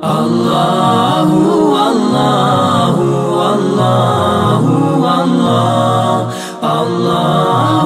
Allahu Allahu Allahu Allah. Allah